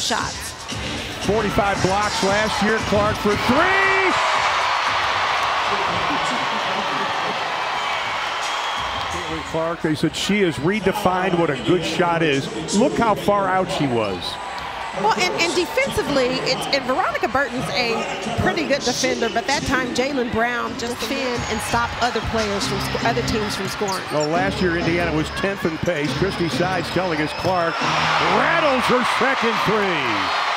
shots. 45 blocks last year. Clark for three. Clark, they said she has redefined what a good shot is. Look how far out she was. Well, and, and defensively, it's, and Veronica Burton's a pretty good defender, but that time Jalen Brown just defend and stop other players from other teams from scoring. Well, last year Indiana was 10th in pace. Christie Sides telling us Clark rattles her second three.